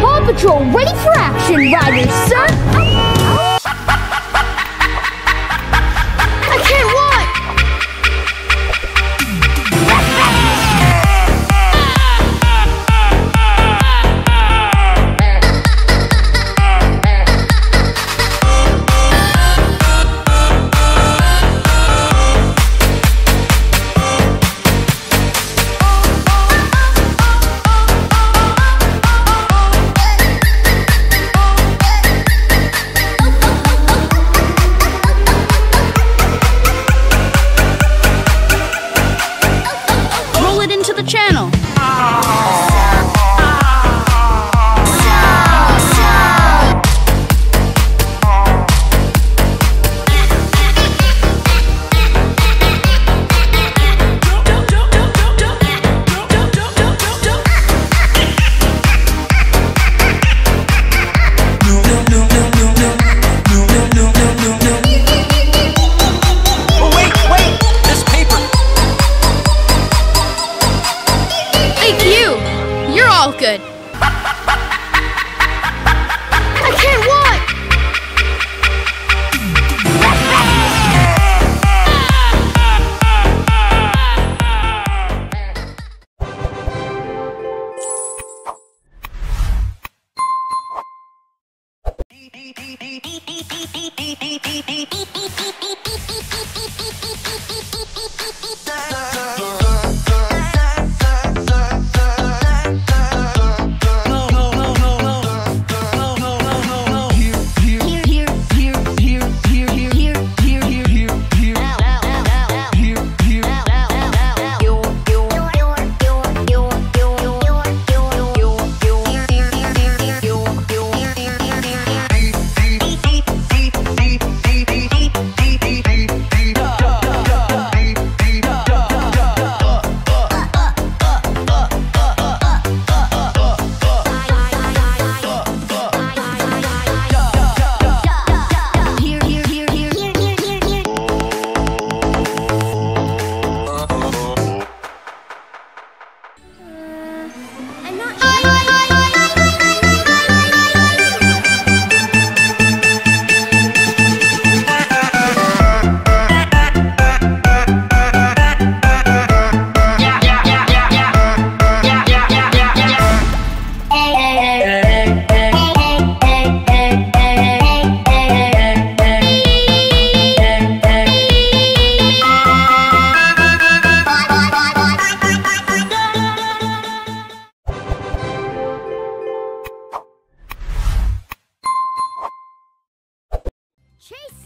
Paw Patrol ready for action, Ryder, sir!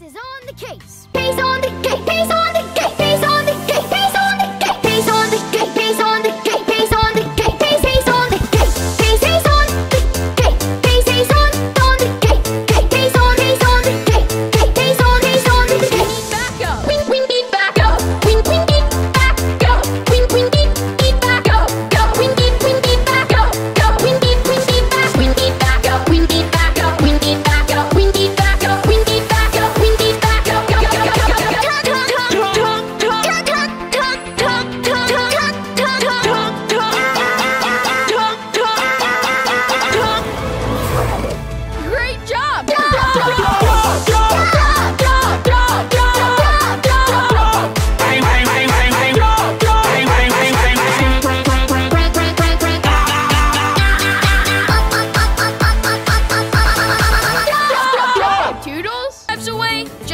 Is on the case. Chase on the case. Chase on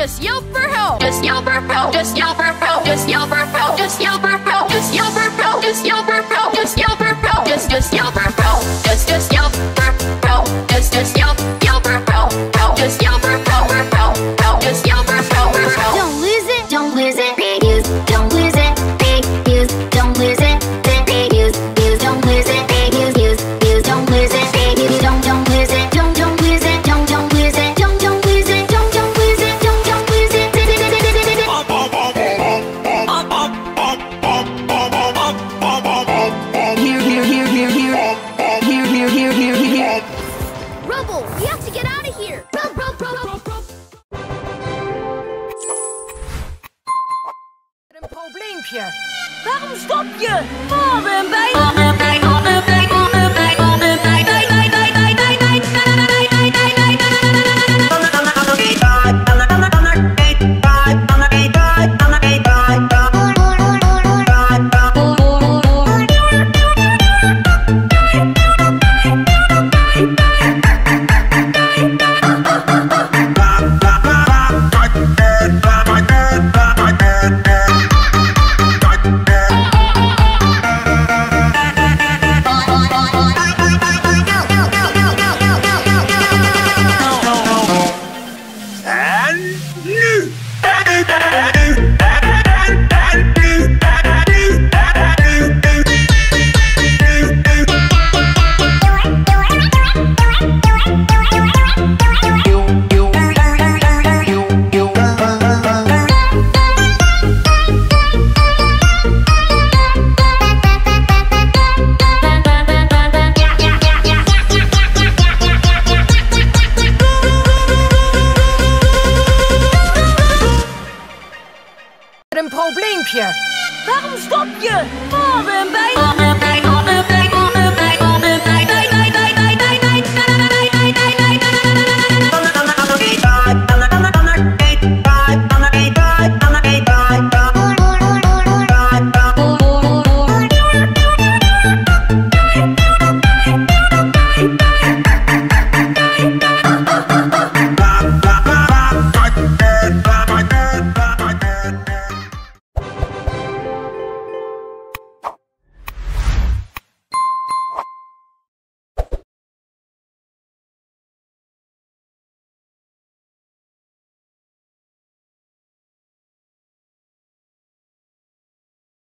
Just yell for help. Just yell for help. Just yell for help. Just yell for help. Just yell for help. Just yell for help. Just yell for help. Just yell for help. Just just yell for here, here, here. Rubble, we have to get out of here. Rub, rub, rub, rub, rub. Een probleempje. Waarom stop je? yeah. je? Stop je? Oh, Paul en bijna.